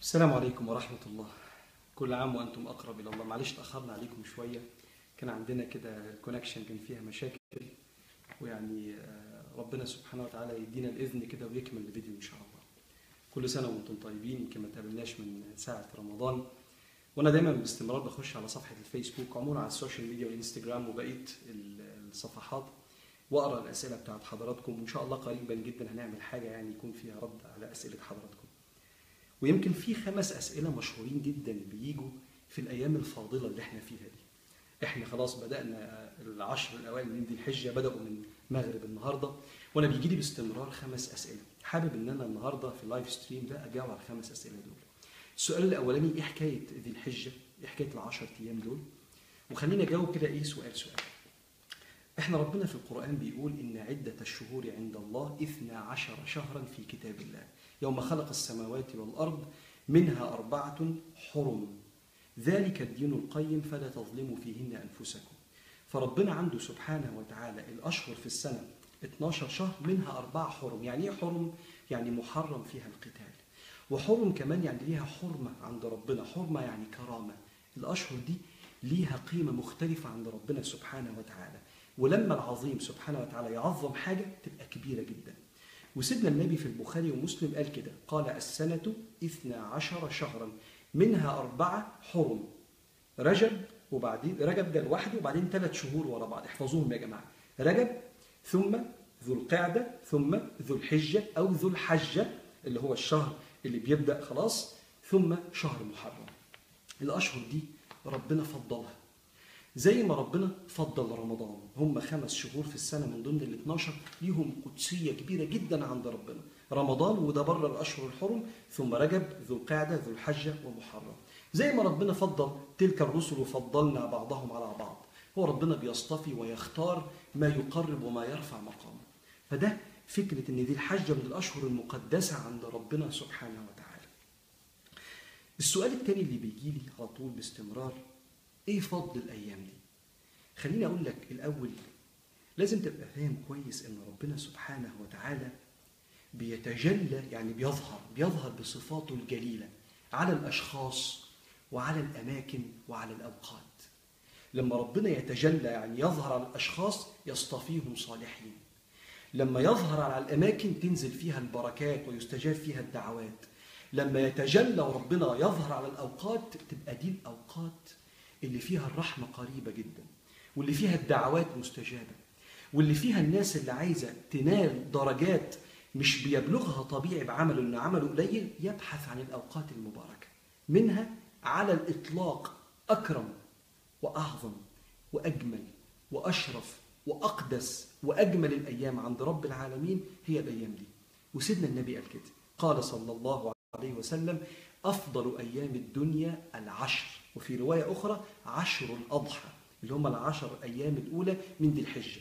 السلام عليكم ورحمة الله. كل عام وأنتم أقرب إلى الله. معلش تأخرنا عليكم شوية. كان عندنا كده ال connection كان فيها مشاكل. ويعني آه، ربنا سبحانه وتعالى يدينا الإذن كده ويكمل الفيديو إن شاء الله. كل سنة وأنتم طيبين يمكن ما تقابلناش من ساعة رمضان. وأنا دايما باستمرار بخش على صفحة الفيسبوك عموما على السوشيال ميديا والإنستجرام وبقية ال- الصفحات. وأقرأ الأسئلة بتاعت حضراتكم. وإن شاء الله قريبا جدا هنعمل حاجة يعني يكون فيها رد على أسئلة حضراتكم. ويمكن في خمس أسئلة مشهورين جدا بيجوا في الأيام الفاضلة اللي إحنا فيها دي. إحنا خلاص بدأنا العشر الأوائل من ذي الحجة بدأوا من مغرب النهارده وأنا بيجي لي باستمرار خمس أسئلة. حابب إن أنا النهارده في ال live stream ده أجاوب على الخمس أسئلة دول. السؤال الأولاني إيه حكاية ذي الحجة؟ إيه حكاية العشر أيام دول؟ وخليني أجاوب كده إيه سؤال سؤال. إحنا ربنا في القرآن بيقول إن عدة الشهور عند الله إثنى عشر شهرا في كتاب الله يوم خلق السماوات والأرض منها أربعة حرم. ذلك الدين القيم فلا تظلموا فيهن أنفسكم. فربنا عنده سبحانه وتعالى الأشهر في السنة 12 شهر منها أربعة حرم. يعني إيه حرم؟ يعني محرم فيها القتال. وحرم كمان يعني ليها حرمة عند ربنا. حرمة يعني كرامة. الأشهر دي ليها قيمة مختلفة عند ربنا سبحانه وتعالى. ولما العظيم سبحانه وتعالى يعظم حاجة تبقى كبيرة جدا. وسيدنا النبي في البخاري ومسلم قال كده قال السنة إثنى عشر شهرا منها أربعة حرم. رجب وبعدين رجب ده لوحده وبعدين ثلاث شهور ورا بعض. احفظوهم يا جماعة. رجب ثم ذو القعدة ثم ذو الحجة أو ذو الحجة اللي هو الشهر اللي بيبدأ خلاص ثم شهر محرم. الأشهر دي ربنا فضلها. زي ما ربنا فضل رمضان. هم خمس شهور في السنة من ضمن ال 12 ليهم قدسية كبيرة جدا عند ربنا. رمضان وده بره الأشهر الحرم ثم رجب ذو القعدة ذو الحجة ومحرم. زي ما ربنا فضل تلك الرسل وفضلنا بعضهم على بعض. هو ربنا بيصطفي ويختار ما يقرب وما يرفع مقامه. فده فكرة إن دي الحجة من الأشهر المقدسة عند ربنا سبحانه وتعالى. السؤال الثاني اللي بيجي لي على طول باستمرار إيه فضل الأيام دي؟ خليني أقول لك الأول لازم تبقى فاهم كويس إن ربنا سبحانه وتعالى بيتجلى يعني بيظهر بيظهر بصفاته الجليلة على الأشخاص وعلى الأماكن وعلى الأوقات. لما ربنا يتجلى يعني يظهر على الأشخاص يصطفيهم صالحين. لما يظهر على الأماكن تنزل فيها البركات ويستجاب فيها الدعوات. لما يتجلى وربنا يظهر على الأوقات تبقى دي الأوقات اللي فيها الرحمة قريبة جدا واللي فيها الدعوات مستجابة واللي فيها الناس اللي عايزة تنال درجات مش بيبلغها طبيعي بعمله إن عمله قليل يبحث عن الأوقات المباركة. منها على الإطلاق أكرم وأعظم وأجمل وأشرف وأقدس وأجمل الأيام عند رب العالمين هي الأيام دي. وسيدنا النبي قال كده قال صلى الله عليه وسلم أفضل أيام الدنيا العشر وفي رواية أخرى عشر الأضحى اللي هم العشر أيام الأولى من ذي الحجة.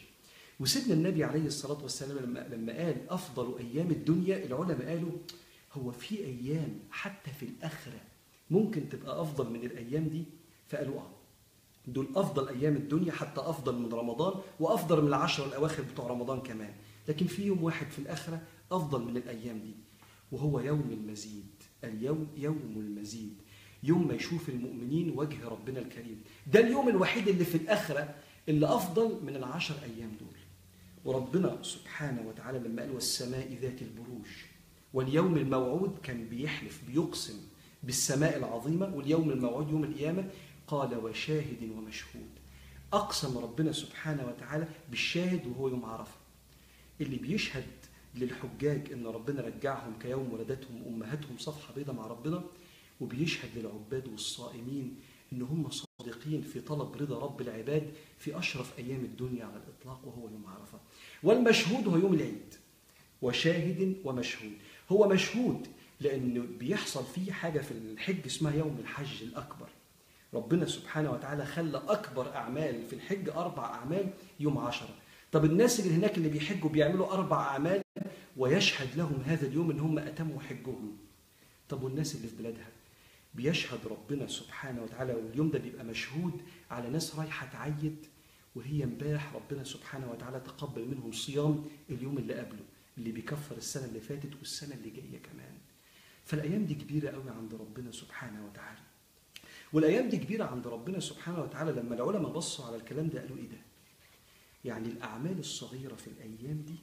وسيدنا النبي عليه الصلاة والسلام لما, لما قال أفضل أيام الدنيا العلماء قالوا هو في أيام حتى في الآخرة ممكن تبقى أفضل من الأيام دي؟ فقالوا آه. دول أفضل أيام الدنيا حتى أفضل من رمضان وأفضل من العشر الأواخر بتوع رمضان كمان. لكن في يوم واحد في الآخرة أفضل من الأيام دي. وهو يوم المزيد اليوم يوم المزيد. يوم ما يشوف المؤمنين وجه ربنا الكريم. ده اليوم الوحيد اللي في الآخرة اللي أفضل من العشر أيام دول. وربنا سبحانه وتعالى لما قال والسماء ذات البروج واليوم الموعود كان بيحلف بيقسم بالسماء العظيمة واليوم الموعود يوم القيامة قال وشاهد ومشهود. أقسم ربنا سبحانه وتعالى بالشاهد وهو يوم عرفة. اللي بيشهد للحجاج إن ربنا رجعهم كيوم ولدتهم امهاتهم صفحة بيضاء مع ربنا وبيشهد للعباد والصائمين إن هم صادقين في طلب رضا رب العباد في أشرف أيام الدنيا على الإطلاق وهو يوم عرفة. والمشهود هو يوم العيد. وشاهد ومشهود. هو مشهود لأنه بيحصل فيه حاجة في الحج اسمها يوم الحج الأكبر. ربنا سبحانه وتعالى خلى أكبر أعمال في الحج أربع أعمال يوم عشرة. طب الناس اللي هناك اللي بيحجوا بيعملوا أربع أعمال ويشهد لهم هذا اليوم إن هم أتموا حجهم. طب والناس اللي في بلادها بيشهد ربنا سبحانه وتعالى واليوم ده بيبقى مشهود على ناس رايحة تعيد وهي امبارح ربنا سبحانه وتعالى تقبل منهم صيام اليوم اللي قبله اللي بيكفر السنة اللي فاتت والسنة اللي جاية كمان. فالأيام دي كبيرة قوي عند ربنا سبحانه وتعالى والأيام دي كبيرة عند ربنا سبحانه وتعالى لما العلماء بصوا على الكلام ده قالوا إيه ده يعني الأعمال الصغيرة في الأيام دي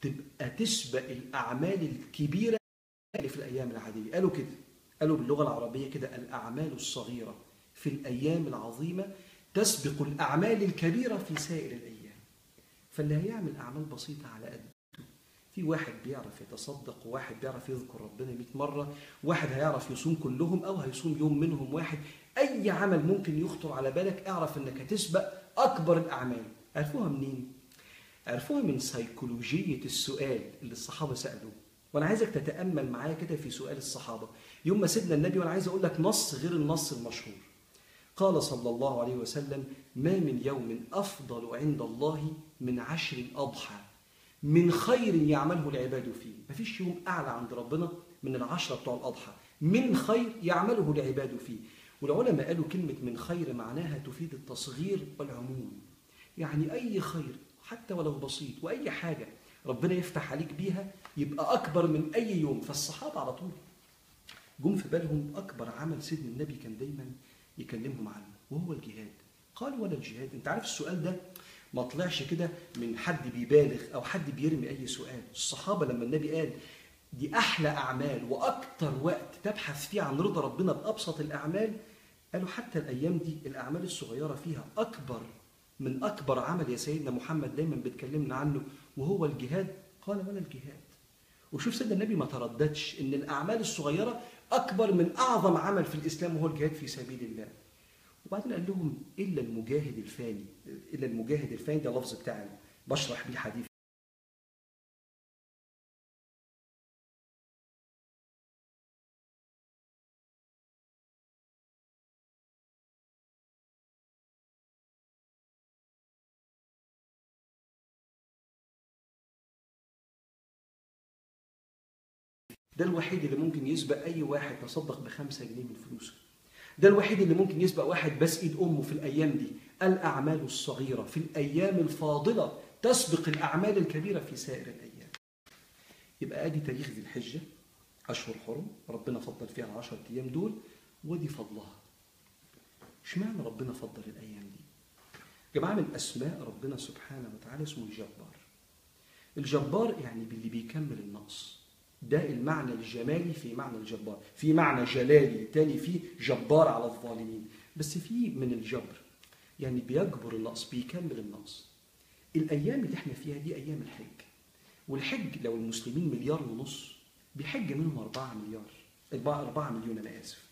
تبقى تسبق الأعمال الكبيرة اللي في الأيام العادية. قالوا كده قالوا باللغة العربية كده الأعمال الصغيرة في الأيام العظيمة تسبق الأعمال الكبيرة في سائر الأيام. فاللي هيعمل أعمال بسيطة على قده في واحد بيعرف يتصدق وواحد بيعرف يذكر ربنا 100 مرة واحد هيعرف يصوم كلهم أو هيصوم يوم منهم واحد. أي عمل ممكن يخطر على بالك اعرف إنك هتسبق أكبر الأعمال. عرفوها منين؟ عرفوها من سيكولوجيه السؤال اللي الصحابة سألوه. وأنا عايزك تتأمل معايا كده في سؤال الصحابة. يوم ما سيدنا النبي وأنا عايز أقول لك نص غير النص المشهور. قال صلى الله عليه وسلم ما من يوم أفضل عند الله من عشر الاضحى من خير يعمله العباد فيه. مفيش يوم أعلى عند ربنا من العشرة بتوع الأضحى. من خير يعمله العباد فيه. والعلماء قالوا كلمة من خير معناها تفيد التصغير والعموم. يعني أي خير حتى ولو بسيط وأي حاجة ربنا يفتح عليك بيها يبقى أكبر من أي يوم. فالصحابة على طول جم في بالهم أكبر عمل سيدنا النبي كان دايما يكلمهم عنه وهو الجهاد. قال ولا الجهاد؟ أنت عارف السؤال ده ما طلعش كده من حد بيبالغ أو حد بيرمي أي سؤال. الصحابة لما النبي قال دي أحلى أعمال وأكتر وقت تبحث فيه عن رضا ربنا بأبسط الأعمال قالوا حتى الأيام دي الأعمال الصغيرة فيها أكبر من أكبر عمل يا سيدنا محمد دايما بتكلمنا عنه وهو الجهاد. قال ولا الجهاد. وشوف سيدنا النبي ما ترددش إن الأعمال الصغيرة أكبر من أعظم عمل في الإسلام وهو الجهاد في سبيل الله. وبعدين قال لهم إلا المجاهد الفاني إلا المجاهد الفاني ده لفظ بتاعي بشرح بيه حديث ده الوحيد اللي ممكن يسبق أي واحد تصدق بخمسة جنيه من فلوسه. ده الوحيد اللي ممكن يسبق واحد بس إيد أمه في الأيام دي. الأعمال الصغيرة في الأيام الفاضلة تسبق الأعمال الكبيرة في سائر الأيام. يبقى أدي تاريخ ذي الحجة أشهر حرم ربنا فضل فيها العشر أيام دول ودي فضلها. اشمعنى ربنا فضل الأيام دي؟ جماعة من أسماء ربنا سبحانه وتعالى اسمه الجبار. الجبار يعني باللي بيكمل النقص. ده المعنى الجمالي في معنى الجبار في معنى جلالي تاني فيه جبار على الظالمين. بس في من الجبر يعني بيجبر النقص بيكمل النقص. الأيام اللي إحنا فيها دي أيام الحج. والحج لو المسلمين مليار ونص بيحج منهم 4 مليار 4 مليون أنا آسف.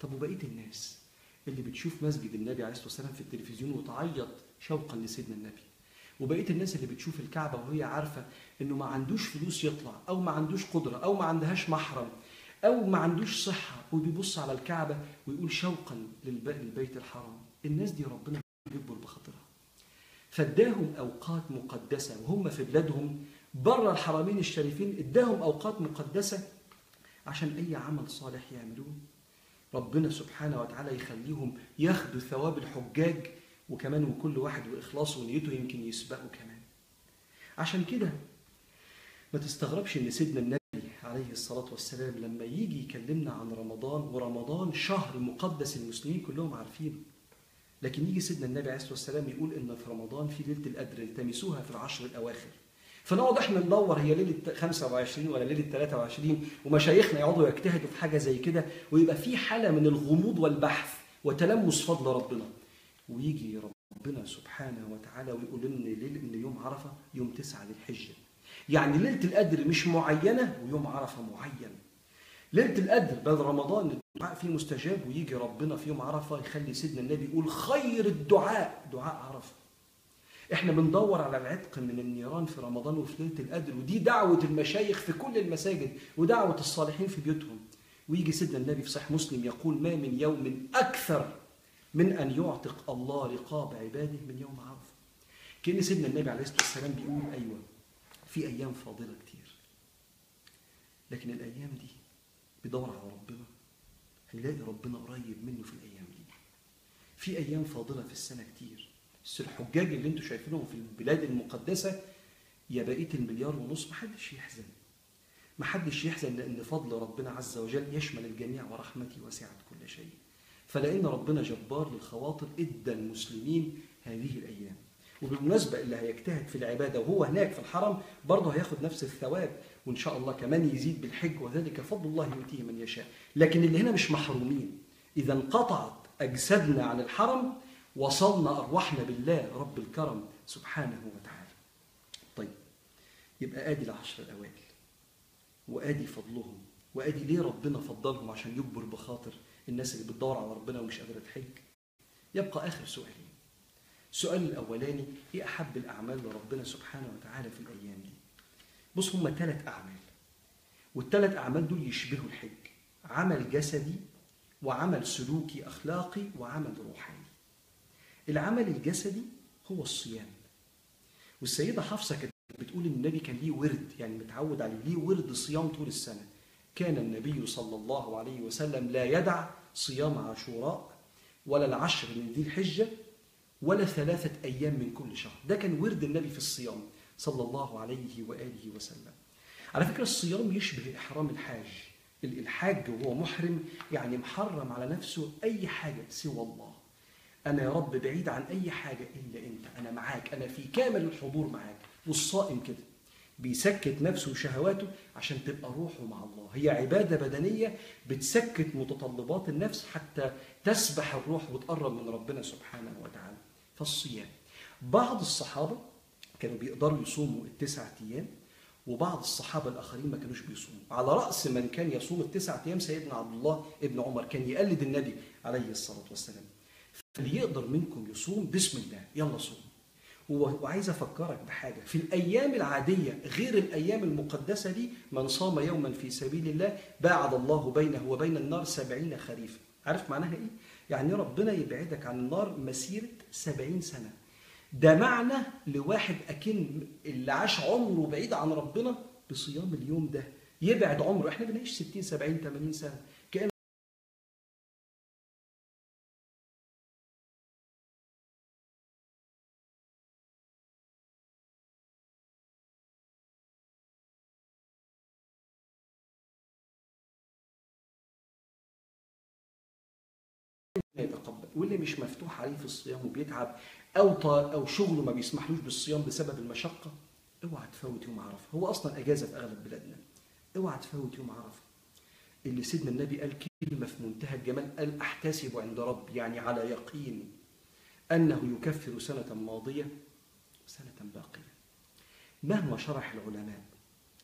طب وبقية الناس اللي بتشوف مسجد النبي عليه الصلاة والسلام في التلفزيون وتعيط شوقا لسيدنا النبي؟ وبقيه الناس اللي بتشوف الكعبة وهي عارفة إنه ما عندوش فلوس يطلع أو ما عندوش قدرة أو ما عندهاش محرم أو ما عندوش صحة وبيبص على الكعبة ويقول شوقا للبيت الحرام. الناس دي ربنا بيكبر بخاطرها. فاداهم أوقات مقدسة وهم في بلادهم بره الحرمين الشريفين اداهم أوقات مقدسة عشان أي عمل صالح يعملوه. ربنا سبحانه وتعالى يخليهم ياخدوا ثواب الحجاج وكمان وكل واحد وإخلاصه ونيته يمكن يسبقه كمان. عشان كده ما تستغربش إن سيدنا النبي عليه الصلاة والسلام لما يجي يكلمنا عن رمضان ورمضان شهر مقدس المسلمين كلهم عارفينه. لكن يجي سيدنا النبي عليه الصلاة والسلام يقول إن في رمضان في ليلة القدر التمسوها في العشر الأواخر. فنقعد إحنا ندور هي ليلة 25 ولا ليلة 23 ومشايخنا يقعدوا يجتهدوا في حاجة زي كده ويبقى في حالة من الغموض والبحث وتلمس فضل ربنا. ويجي ربنا سبحانه وتعالى ويقول إن ليل إن يوم عرفة يوم تسعة للحجة. يعني ليلة القدر مش معينة ويوم عرفة معين. ليلة القدر بل رمضان الدعاء فيه مستجاب ويجي ربنا في يوم عرفة يخلي سيدنا النبي يقول خير الدعاء دعاء عرفة. إحنا بندور على العتق من النيران في رمضان وفي ليلة القدر ودي دعوة المشايخ في كل المساجد ودعوة الصالحين في بيوتهم. ويجي سيدنا النبي في صحيح مسلم يقول ما من يوم أكثر من أن يعتق الله رقاب عباده من يوم عرفة. كأن سيدنا النبي عليه الصلاة والسلام بيقول أيوه في أيام فاضلة كتير. لكن الأيام دي بيدور على ربنا. هيلاقي ربنا قريب منه في الأيام دي. في أيام فاضلة في السنة كتير. بس الحجاج اللي أنتم شايفينهم في البلاد المقدسة يا بقية المليار ونص محدش يحزن. محدش يحزن لأن فضل ربنا عز وجل يشمل الجميع ورحمتي وسعت كل شيء. فلأن ربنا جبار للخواطر إدى المسلمين هذه الأيام. وبالمناسبة اللي هيجتهد في العبادة وهو هناك في الحرم برضه هياخد نفس الثواب وإن شاء الله كمان يزيد بالحج وذلك فضل الله يؤتيه من يشاء. لكن اللي هنا مش محرومين. إذا انقطعت أجسادنا عن الحرم وصلنا أرواحنا بالله رب الكرم سبحانه وتعالى. طيب يبقى آدي العشر الأوائل وآدي فضلهم وآدي ليه ربنا فضلهم عشان يجبر بخاطر الناس اللي بتدور على ربنا ومش قادرة تحج. يبقى آخر سؤالين السؤال الأولاني إيه أحب الأعمال لربنا سبحانه وتعالى في الأيام دي؟ بص هم ثلاث أعمال والثلاث أعمال دول يشبهوا الحج. عمل جسدي وعمل سلوكي أخلاقي وعمل روحاني. العمل الجسدي هو الصيام. والسيدة حفصة كانت بتقول إن النبي كان ليه ورد يعني متعود عليه ليه ورد صيام طول السنة. كان النبي صلى الله عليه وسلم لا يدع صيام عاشوراء ولا العشر من ذي الحجة ولا ثلاثة أيام من كل شهر. ده كان ورد النبي في الصيام صلى الله عليه وآله وسلم. على فكرة الصيام يشبه إحرام الحاج. الحاج وهو محرم يعني محرم على نفسه أي حاجة سوى الله. أنا يا رب بعيد عن أي حاجة إلا أنت. أنا معاك. أنا في كامل الحضور معاك. والصائم كده. بيسكت نفسه وشهواته عشان تبقى روحه مع الله. هي عبادة بدنية بتسكت متطلبات النفس حتى تسبح الروح وتقرب من ربنا سبحانه وتعالى. فالصيام. بعض الصحابة كانوا بيقدروا يصوموا التسعة أيام وبعض الصحابة الآخرين ما كانوش بيصوموا. على رأس من كان يصوم التسعة أيام سيدنا عبد الله ابن عمر كان يقلد النبي عليه الصلاة والسلام. فاللي يقدر منكم يصوم بسم الله يلا صوم وعايز افكرك بحاجة. في الأيام العادية غير الأيام المقدسة دي من صام يوما في سبيل الله باعد الله بينه وبين النار سبعين خريفا. عارف معناها إيه؟ يعني ربنا يبعدك عن النار مسيرة سبعين سنة. ده معنى لواحد أكن اللي عاش عمره بعيد عن ربنا بصيام اليوم ده. يبعد عمره. إحنا بنعيش 60 70 80 سنة. كأن يتقبل واللي مش مفتوح عليه في الصيام وبيتعب أو أو شغله ما بيسمحلوش بالصيام بسبب المشقة اوعى تفوت يوم عرفة. هو أصلا أجازة في أغلب بلادنا. اوعى تفوت يوم عرفة. اللي سيدنا النبي قال كلمة في منتهى الجمال قال احتسب عند ربي يعني على يقين أنه يكفر سنة ماضية سنه باقية. مهما شرح العلماء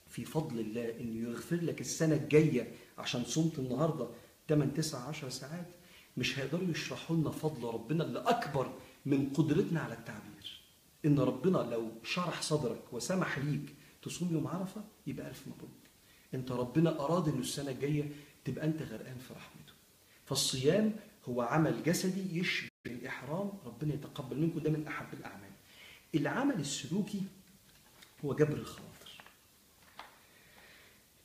في فضل الله إنه يغفر لك السنة الجاية عشان صمت النهارده 8 9 10 ساعات مش هيقدروا يشرحوا لنا فضل ربنا اللي أكبر من قدرتنا على التعبير. إن ربنا لو شرح صدرك وسمح ليك تصوم يوم عرفة يبقى ألف مبروك. أنت ربنا اراد ان السنة الجاية تبقى أنت غرقان في رحمته. فالصيام هو عمل جسدي يشبه الاحرام ربنا يتقبل منكم ده من أحب الأعمال. العمل السلوكي هو جبر الخواطر.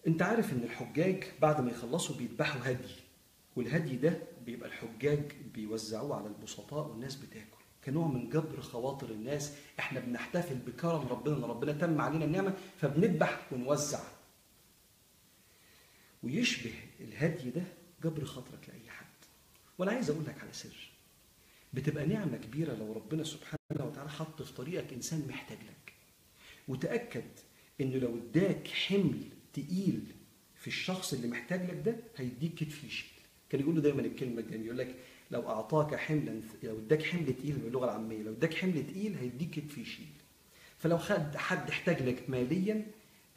أنت عارف إن الحجاج بعد ما يخلصوا بيذبحوا هدي والهدي ده بيبقى الحجاج بيوزعوه على البسطاء والناس بتاكل. كنوع من جبر خواطر الناس. إحنا بنحتفل بكرم ربنا ربنا تم علينا النعمة فبنذبح ونوزع. ويشبه الهدي ده جبر خاطرك لأي حد. وأنا عايز أقول لك على سر. بتبقى نعمة كبيرة لو ربنا سبحانه وتعالى حط في طريقك إنسان محتاج لك. وتأكد إنه لو اداك حمل تقيل في الشخص اللي محتاج لك ده هيديك كتف يشيل. كان يقول له دايما الكلمة الجميله يقول لك لو أعطاك حملا لو اداك حمل تقيل باللغة العامية لو اداك حمل تقيل هيديك كتف يشيل. فلو خد حد احتاج لك ماليا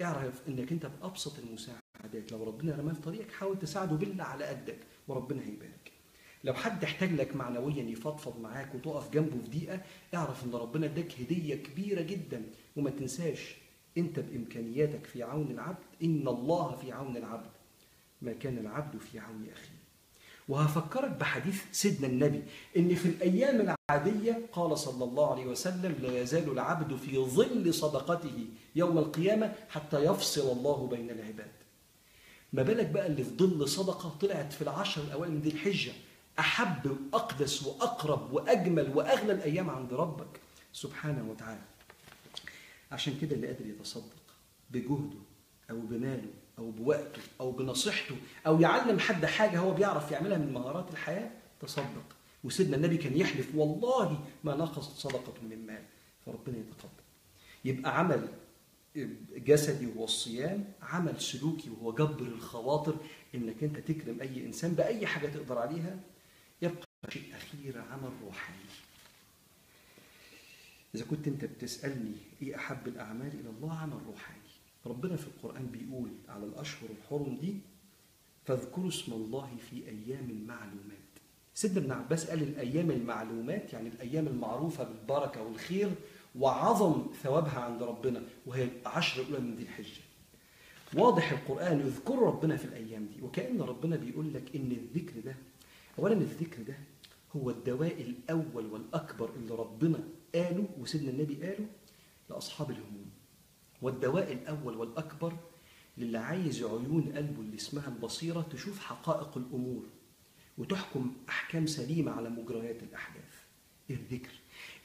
اعرف إنك أنت بابسط المساعدات. لو ربنا رماه في طريقك حاول تساعده بالله على قدك وربنا هيبارك. لو حد احتاج لك معنويا يفضفض معاك وتقف جنبه في دقيقة اعرف إن ربنا اداك هدية كبيرة جدا. وما تنساش أنت بإمكانياتك في عون العبد إن الله في عون العبد. ما كان العبد في عون أخيه. وهفكرك بحديث سيدنا النبي إن في الأيام العادية قال صلى الله عليه وسلم لا يزال العبد في ظل صدقته يوم القيامة حتى يفصل الله بين العباد. ما بالك بقى اللي في ظل صدقة طلعت في العشر الأوائل من ذي الحجة؟ أحب وأقدس وأقرب وأجمل وأغلى الأيام عند ربك. سبحانه وتعالى. عشان كده اللي قادر يتصدق بجهده أو بماله أو بوقته أو بنصيحته أو يعلم حد حاجة هو بيعرف يعملها من مهارات الحياة تصدق. وسيدنا النبي كان يحلف والله ما نقصت صدقة من مال. فربنا يتقبل. يبقى عمل جسدي وهو الصيام عمل سلوكي وهو جبر الخواطر إنك أنت تكرم أي إنسان بأي حاجة تقدر عليها يبقى شيء أخير عمل روحاني. إذا كنت أنت بتسألني إيه أحب الأعمال إلى الله؟ عمل روحاني. ربنا في القرآن بيقول على الأشهر الحرم دي فاذكروا اسم الله في أيام معلومات سيدنا ابن عباس قال الأيام المعلومات يعني الأيام المعروفة بالبركة والخير وعظم ثوابها عند ربنا وهي العشر الأولى من ذي الحجة. واضح القرآن يذكر ربنا في الأيام دي وكأن ربنا بيقول لك إن الذكر ده اولا الذكر ده هو الدواء الأول والأكبر اللي ربنا قاله وسيدنا النبي قاله لأصحاب الهموم. والدواء الأول والأكبر للي عايز عيون قلبه اللي اسمها البصيرة تشوف حقائق الأمور وتحكم أحكام سليمة على مجريات الأحداث. الذكر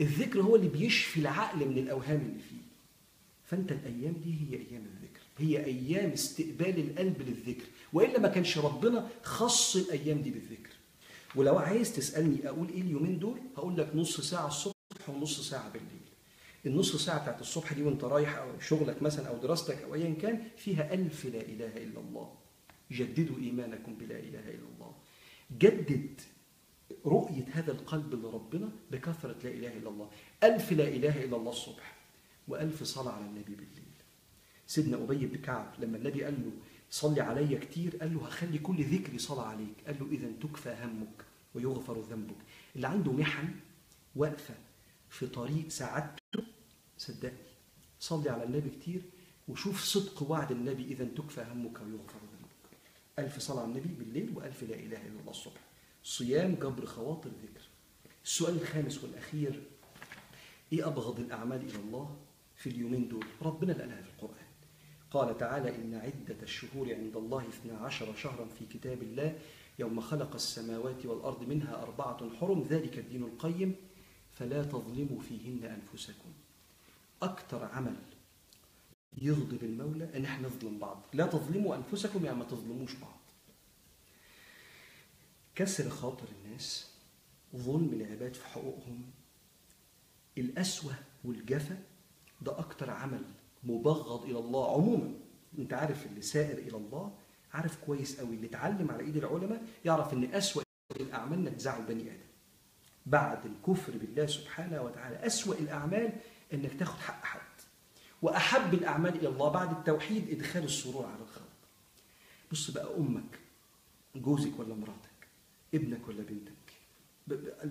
الذكر هو اللي بيشفي العقل من الأوهام اللي فيه. فأنت الأيام دي هي أيام الذكر هي أيام استقبال القلب للذكر وإلا ما كانش ربنا خص الأيام دي بالذكر. ولو عايز تسألني أقول إيه اليومين دول هقول لك نص ساعة الصبح ونص ساعة بالليل. النص ساعة بتاعت الصبح دي وانت رايح أو شغلك مثلا أو دراستك أو ايا كان فيها ألف لا إله إلا الله. جددوا إيمانكم بلا إله إلا الله. جدد رؤية هذا القلب لربنا بكثرة لا إله إلا الله. ألف لا إله إلا الله الصبح وألف صلاة على النبي بالليل. سيدنا أبي بن كعب لما النبي قال له صلي علي كتير قال له هخلي كل ذكري صلاة عليك. قال له إذا تكفى همك ويغفر ذنبك. اللي عنده محن واقفة في طريق سعادته صدقني صلي على النبي كتير وشوف صدق وعد النبي إذا تكفى همك ويغفر ذنبك. ألف صلاة على النبي بالليل وألف لا إله إلا الله الصبح. صيام جبر خواطر ذكر السؤال الخامس والأخير إيه أبغض الأعمال إلى الله في اليومين دول؟ ربنا اللي قالها في القرآن. قال تعالى إن عدة الشهور عند الله اثنا عشر شهرا في كتاب الله يوم خلق السماوات والأرض منها أربعة حرم ذلك الدين القيم فلا تظلموا فيهن أنفسكم. أكثر عمل يغضب المولى إن إحنا نظلم بعض. لا تظلموا أنفسكم يعني ما تظلموش بعض. كسر خاطر الناس ظلم العباد في حقوقهم. القسوة والجفا ده أكتر عمل مبغض إلى الله. عموما أنت عارف اللي سائر إلى الله عارف كويس قوي اللي اتعلم على إيد العلماء يعرف إن أسوأ الأعمال تزعل بني آدم. بعد الكفر بالله سبحانه وتعالى أسوأ الأعمال إنك تاخد حق حد. وأحب الأعمال إلى الله بعد التوحيد إدخال السرور على الخلق. بص بقى أمك جوزك ولا مراتك ابنك ولا بنتك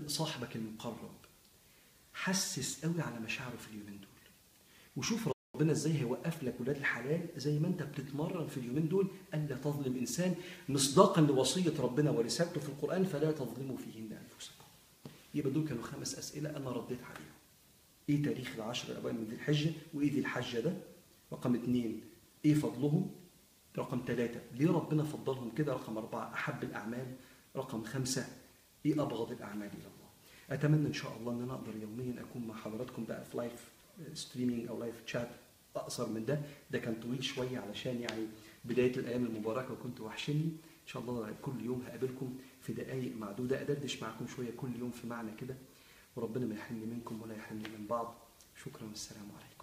صاحبك المقرب حسس قوي على مشاعره في اليومين دول. وشوف ربنا إزاي هيوقف لك ولاد الحلال زي ما أنت بتتمرن في اليومين دول. الا تظلم انسان مصداقا لوصية ربنا ورسالته في القرآن فلا تظلموا فيهن أنفسكم. يبقى دول كانوا خمس أسئلة أنا رديت عليهم. إيه تاريخ العشر الاوائل من ذي الحجة؟ وإيه ذي الحجة ده؟ رقم اثنين إيه فضلهم؟ رقم ثلاثة ليه ربنا فضلهم كده؟ رقم أربعة أحب الأعمال رقم خمسة إيه أبغض الأعمال إلى الله أتمنى إن شاء الله أن أنا أقدر يوميا أكون مع حضراتكم بقى في live streaming أو live chat أقصر من ده ده كان طويل شوية علشان يعني بداية الأيام المباركة وكنت وحشني إن شاء الله كل يوم هقابلكم في دقائق معدودة أدردش معكم شوية كل يوم في معنى كده وربنا ما يحرمني منكم ولا يحرمني من بعض. شكرا والسلام عليكم.